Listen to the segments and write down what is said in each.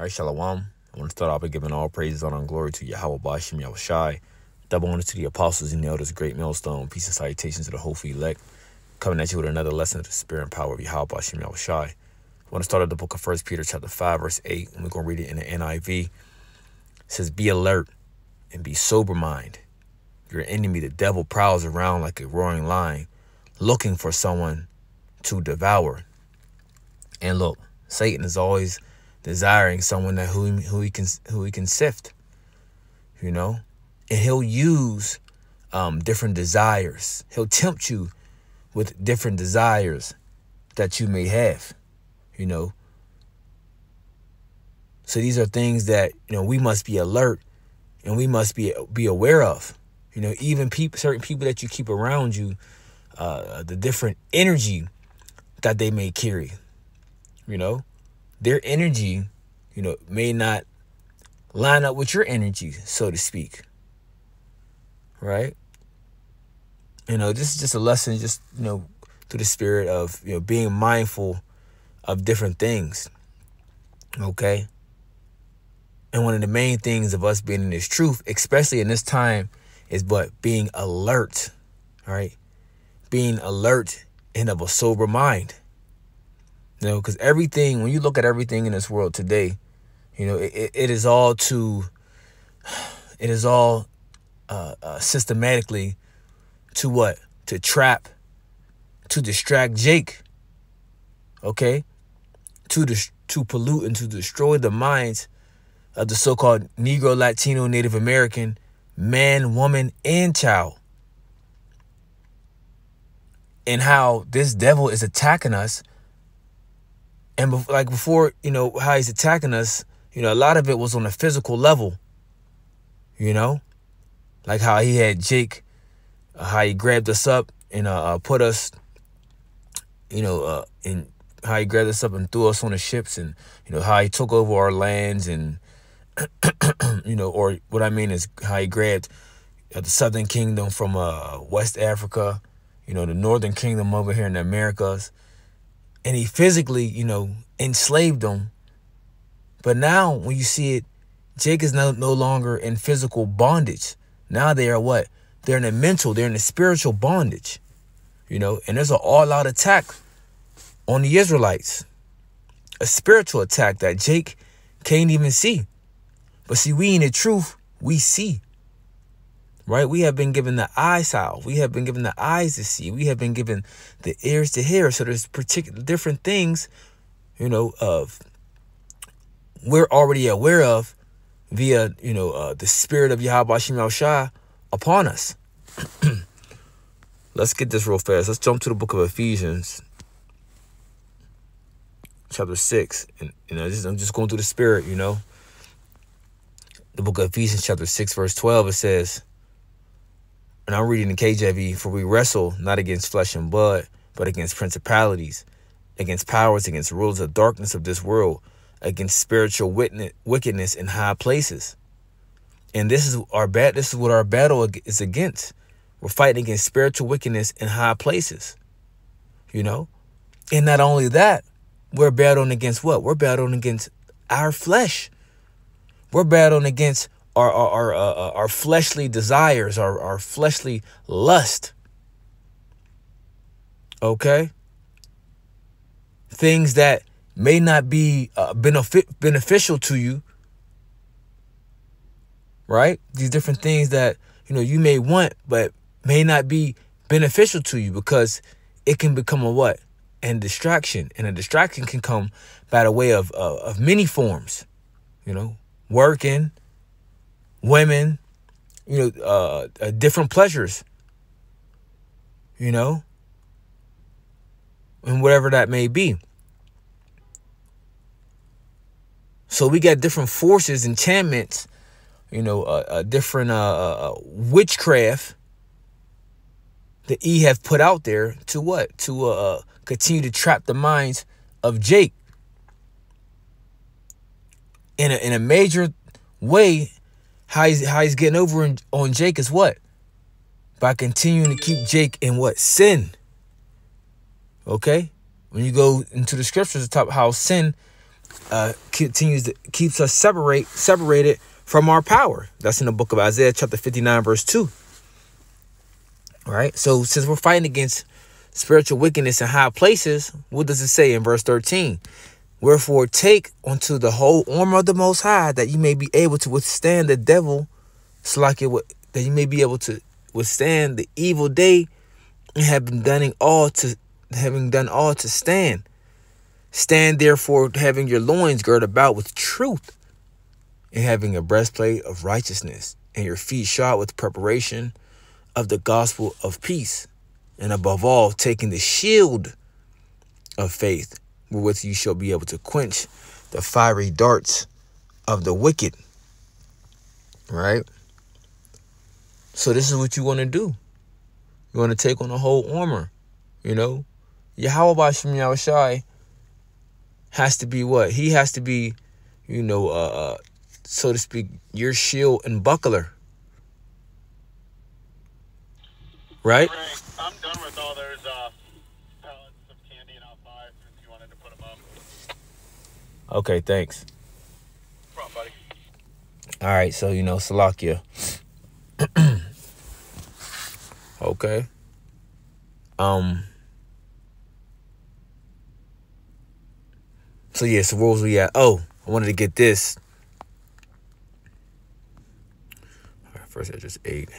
All right, Shalom. I want to start off by giving all praises, honor, and glory to Yahweh Bashim Yahweh Shai. Double honor to the apostles and the elders, Great Mill Street. Peace and salutations to the whole elect. Coming at you with another lesson of the spirit and power of Yahweh Bashim Yahweh Shai. I want to start at the book of First Peter chapter 5, verse 8, and we're going to read it in the NIV. It says, Be alert and be sober mind. Your enemy, the devil, prowls around like a roaring lion, looking for someone to devour. And look, Satan is always desiring someone that who who he can who he can sift. You know, and he'll use um, different desires. He'll tempt you with different desires that you may have. You know. So these are things that you know we must be alert and we must be be aware of. You know, even people, certain people that you keep around you, uh, the different energy that they may carry. You know, their energy, you know, may not line up with your energy, so to speak. Right? You know, this is just a lesson, just, you know, through the spirit of, you know, being mindful of different things. Okay? And one of the main things of us being in this truth, especially in this time, is but being alert. All right? Being alert and of a sober mind. You know, because everything, when you look at everything in this world today, you know, it, it is all to, it is all uh, uh, systematically to what? To trap, to distract Jake. Okay? To, dis- to pollute and to destroy the minds of the so called Negro, Latino, Native American man, woman, and child. And how this devil is attacking us and be- like before, you know, how he's attacking us, you know, a lot of it was on a physical level. You know, like how he had Jake, uh, how he grabbed us up and uh, uh put us, you know, uh, and how he grabbed us up and threw us on the ships, and you know how he took over our lands, and you know, or what I mean is how he grabbed uh, the Southern Kingdom from uh, West Africa, you know, the Northern Kingdom over here in the Americas, and he physically, you know, enslaved them. But now when you see it, Jake is no, no longer in physical bondage. Now they are what? They're in a mental, they're in a spiritual bondage. You know, and there's an all-out attack on the Israelites. A spiritual attack that Jake can't even see. But see, we in the truth, we see. Right? We have been given the eyes out. We have been given the eyes to see. We have been given the ears to hear. So there's particular different things, you know, of we're already aware of via, you know, uh, the spirit of Yahweh Shim Shah upon us. Let's get this real fast. Let's jump to the book of Ephesians, chapter 6. And, you know, I'm just going through the spirit, you know. The book of Ephesians, chapter 6, verse 12, it says, and I'm reading the KJV, for we wrestle not against flesh and blood, but against principalities, against powers, against rulers of darkness of this world, against spiritual wickedness in high places. And this is our bat. This is what our battle is against. We're fighting against spiritual wickedness in high places. You know, and not only that, we're battling against what? We're battling against our flesh. We're battling against our our our, uh, our fleshly desires, our our fleshly lust. Okay? Things that may not be uh, benefit beneficial to you. Right? These different things that, you know, you may want but may not be beneficial to you because it can become a what? And distraction. And a distraction can come by the way of uh, of many forms. You know, working, women, you know, uh, uh, different pleasures, you know, and whatever that may be. So we got different forces, enchantments, you know, uh, uh different uh, uh, witchcraft that E have put out there to what? To uh, continue to trap the minds of Jake in a, in a major way how he's how he's getting over in, on Jake is what? By continuing to keep Jake in what? Sin. Okay? When you go into the scriptures, the top how sin uh, continues to, keeps us separate separated from our power. That's in the book of Isaiah, chapter 59, verse 2. All right. So since we're fighting against spiritual wickedness in high places, what does it say in verse 13? Wherefore take unto the whole armor of the most high that you may be able to withstand the devil, it that you may be able to withstand the evil day and have been done all to having done all to stand. Stand therefore having your loins girt about with truth, and having a breastplate of righteousness, and your feet shod with preparation of the gospel of peace, and above all, taking the shield of faith, wherewith you shall be able to quench the fiery darts of the wicked. Right? So this is what you want to do. You want to take on the whole armor, you know? Yahweh Shem Yahushai has to be what? He has to be, you know, uh, uh, so to speak, your shield and buckler. Right? I'm done with all those uh, pellets of candy and I'll buy if you wanted to put them up. Okay, thanks. Problem, buddy. All right, so, you know, Salakia. okay. Um... So yeah, so where was we at? Oh, I wanted to get this. first I just ate.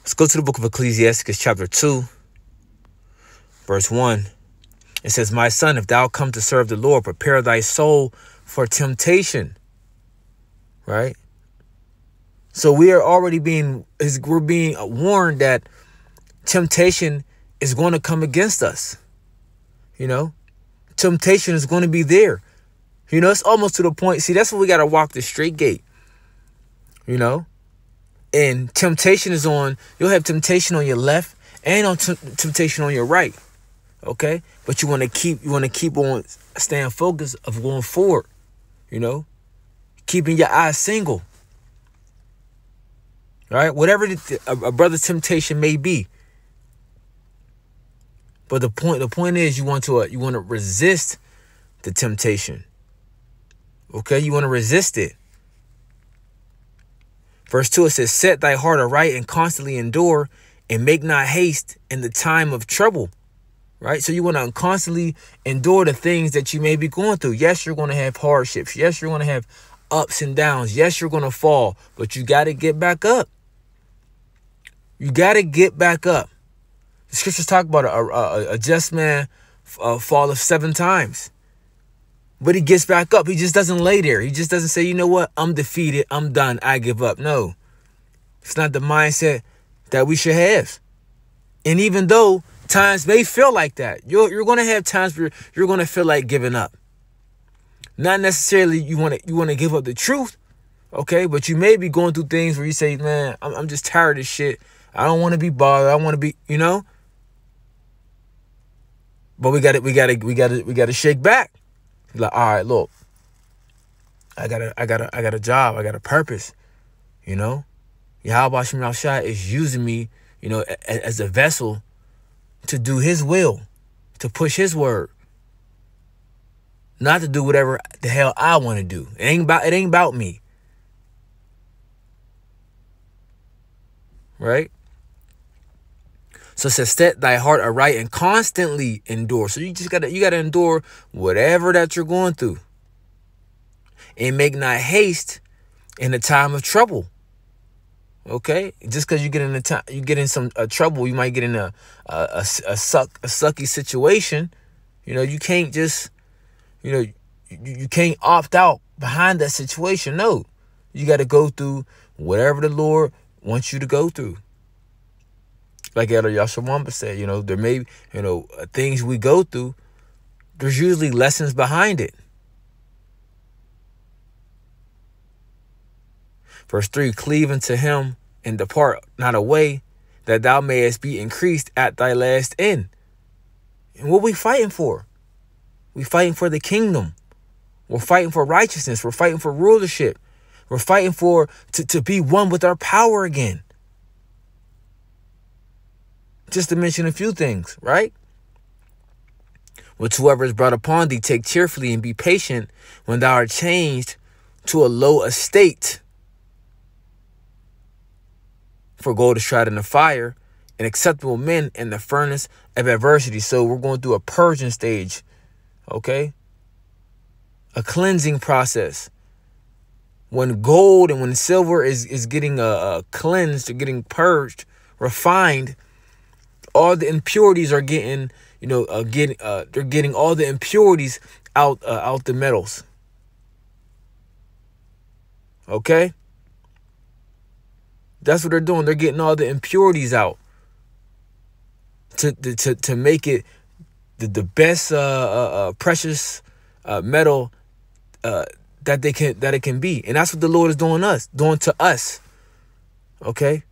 Let's go to the book of Ecclesiasticus, chapter 2, verse 1. It says, My son, if thou come to serve the Lord, prepare thy soul for temptation. Right? So we are already being, we're being warned that temptation is going to come against us. You know, temptation is going to be there. You know, it's almost to the point. See, that's what we got to walk the straight gate. You know, and temptation is on, you'll have temptation on your left and on temptation on your right. Okay. But you want to keep, you want to keep on staying focused of going forward. You know, keeping your eyes single. All right. Whatever the, a, a brother's temptation may be, but the point the point is you want to uh, you want to resist the temptation. Okay? You want to resist it. Verse 2 it says set thy heart aright and constantly endure and make not haste in the time of trouble. Right? So you want to constantly endure the things that you may be going through. Yes, you're going to have hardships. Yes, you're going to have ups and downs. Yes, you're going to fall, but you got to get back up. You got to get back up. The scriptures talk about a, a, a just man uh, fall of seven times. But he gets back up. He just doesn't lay there. He just doesn't say, you know what? I'm defeated. I'm done. I give up. No. It's not the mindset that we should have. And even though times may feel like that, you're, you're going to have times where you're going to feel like giving up. Not necessarily you want to you want to give up the truth, okay? But you may be going through things where you say, man, I'm, I'm just tired of shit. I don't want to be bothered. I want to be, you know? But we got to we got to we got to we got to shake back. Like, all right, look. I got a I got a I got a job. I got a purpose. You know? Yahweh Shem Shai is using me, you know, as, as a vessel to do his will, to push his word. Not to do whatever the hell I want to do. It ain't about it ain't about me. Right? So says, set thy heart aright and constantly endure. So you just gotta you gotta endure whatever that you're going through. And make not haste in the time of trouble. Okay, just because you get in a time, you get in some uh, trouble, you might get in a a, a a suck a sucky situation. You know, you can't just, you know, you, you can't opt out behind that situation. No, you got to go through whatever the Lord wants you to go through like Elder Yashawamba said, you know, there may, you know, uh, things we go through, there's usually lessons behind it. Verse 3 Cleave unto him and depart not away, that thou mayest be increased at thy last end. And what we fighting for? We fighting for the kingdom. We're fighting for righteousness. We're fighting for rulership. We're fighting for to, to be one with our power again. Just to mention a few things, right? which whoever is brought upon thee, take cheerfully and be patient when thou art changed to a low estate. For gold is tried in the fire, and acceptable men in the furnace of adversity. So we're going through a purging stage, okay? A cleansing process. When gold and when silver is, is getting uh, uh, cleansed, getting purged, refined, all the impurities are getting, you know, uh, getting uh, they're getting all the impurities out uh, out the metals. Okay? That's what they're doing. They're getting all the impurities out to to to make it the the best uh, uh, uh, precious uh, metal uh, that they can that it can be, and that's what the Lord is doing us doing to us. Okay.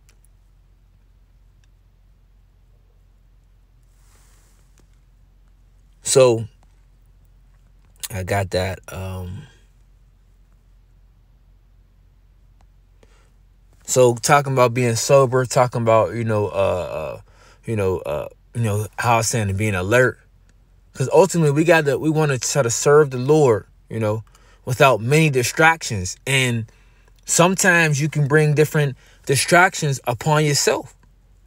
So I got that. Um, so talking about being sober, talking about you know, uh, uh you know, uh, you know how I'm saying being alert, because ultimately we got to we want to try to serve the Lord, you know, without many distractions, and sometimes you can bring different distractions upon yourself.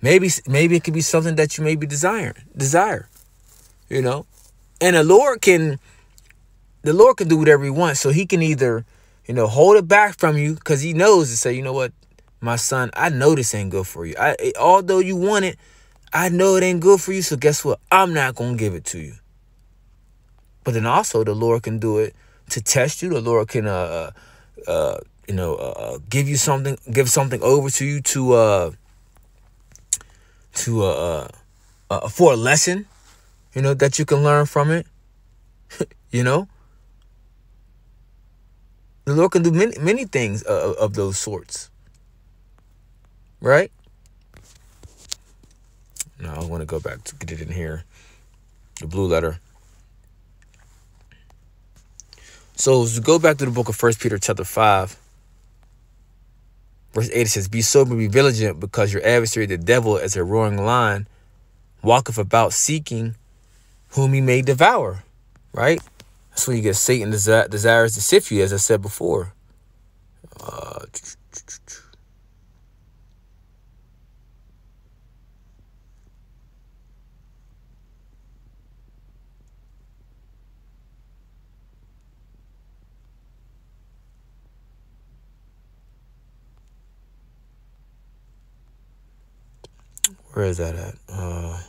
Maybe maybe it could be something that you may be desiring desire, you know. And the Lord can the Lord can do whatever he wants. So he can either, you know, hold it back from you because he knows to say, you know what, my son, I know this ain't good for you. I although you want it, I know it ain't good for you. So guess what? I'm not gonna give it to you. But then also the Lord can do it to test you. The Lord can uh uh, uh you know uh, uh, give you something, give something over to you to uh to uh, uh, uh for a lesson you know, that you can learn from it. you know? The Lord can do many, many things of, of those sorts. Right? Now I want to go back to get it in here. The blue letter. So go back to the book of First Peter chapter 5, verse 8, it says, Be sober, be vigilant, because your adversary, the devil, as a roaring lion, walketh about seeking whom he may devour, right? That's when you get Satan desi- desires to sift you, as I said before. Uh, where is that at? Uh,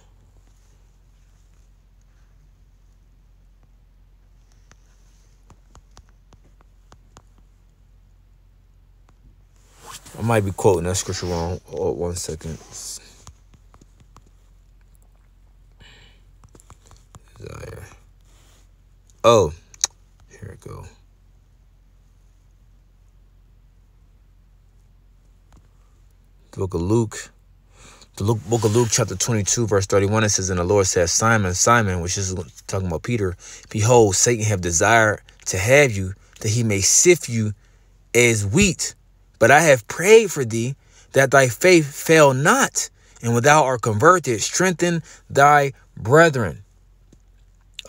I might be quoting that scripture wrong. Oh, one second. Desire. Oh, here it go. The book of Luke. The Luke, book of Luke, chapter 22, verse 31, it says, And the Lord says, Simon, Simon, which is talking about Peter, Behold, Satan have desired to have you, that he may sift you as wheat. But I have prayed for thee that thy faith fail not, and when thou art converted, strengthen thy brethren.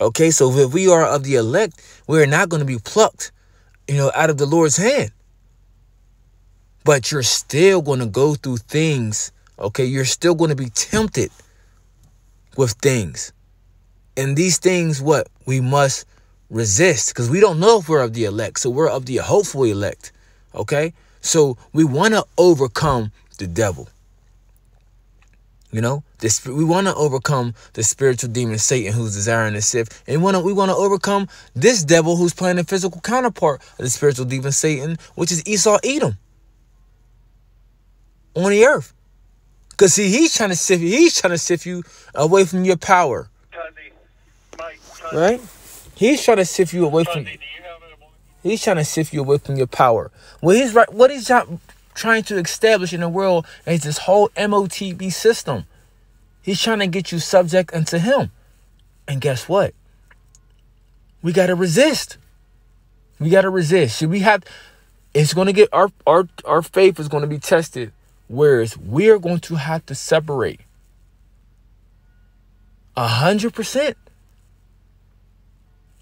Okay, so if we are of the elect, we are not going to be plucked, you know, out of the Lord's hand. But you're still going to go through things, okay? You're still going to be tempted with things. And these things, what? We must resist because we don't know if we're of the elect. So we're of the hopeful elect, okay? So we want to overcome the devil. You know, this we want to overcome the spiritual demon Satan who's desiring to sift, and to we want to overcome this devil who's playing the physical counterpart of the spiritual demon Satan, which is Esau Edom on the earth. Cause see, he's trying to sift you. He's trying to sift you away from your power. Right? He's trying to sift you away from. He's trying to sift you away from your power. What he's right, what he's trying to establish in the world is this whole MOTB system. He's trying to get you subject unto him. And guess what? We gotta resist. We gotta resist. Should we have it's gonna get our our our faith is gonna be tested. Whereas we're going to have to separate a hundred percent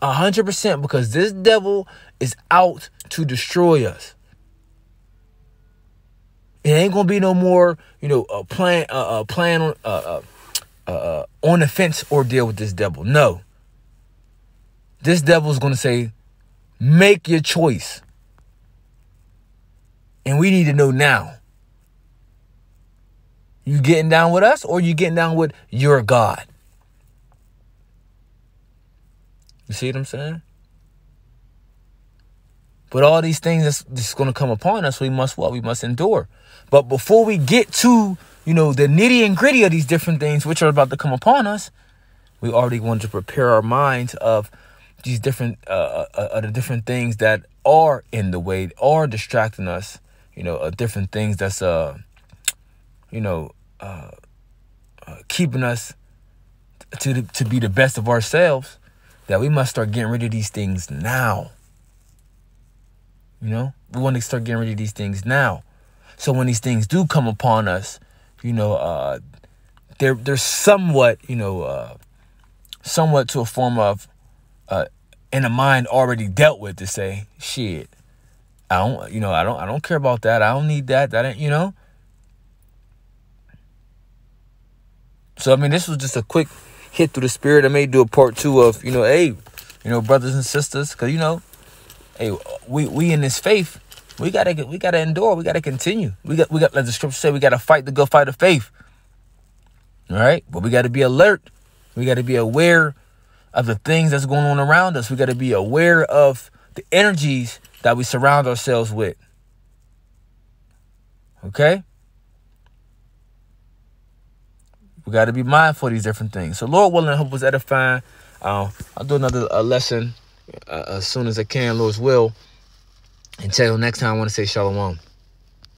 A hundred percent because this devil is out to destroy us. It ain't gonna be no more, you know, a plan, uh, uh, plan, uh, uh, on the fence ordeal with this devil. No. This devil is gonna say, make your choice, and we need to know now. You getting down with us, or you getting down with your God? You see what I'm saying? But all these things that's, that's going to come upon us, we must what? We must endure. But before we get to, you know, the nitty and gritty of these different things which are about to come upon us, we already want to prepare our minds of these different, uh, uh, uh, the different things that are in the way, are distracting us, you know, uh, different things that's, uh, you know, uh, uh, keeping us to, to be the best of ourselves that we must start getting rid of these things now. You know, we want to start getting rid of these things now. So when these things do come upon us, you know, uh, they're they're somewhat, you know, uh, somewhat to a form of, uh, in a mind already dealt with to say, shit, I don't, you know, I don't, I don't care about that. I don't need that. That ain't, you know. So I mean, this was just a quick hit through the spirit. I may do a part two of, you know, hey, you know, brothers and sisters, because you know, hey, we we in this faith, we gotta get, we gotta endure, we gotta continue. We got we got let the scripture say we gotta fight the good fight of faith. All right, but we gotta be alert. We gotta be aware of the things that's going on around us. We gotta be aware of the energies that we surround ourselves with. Okay? We got to be mindful of these different things. So, Lord willing, I hope was edifying. Uh, I'll do another uh, lesson uh, as soon as I can, Lord's will. Until next time, I want to say shalom.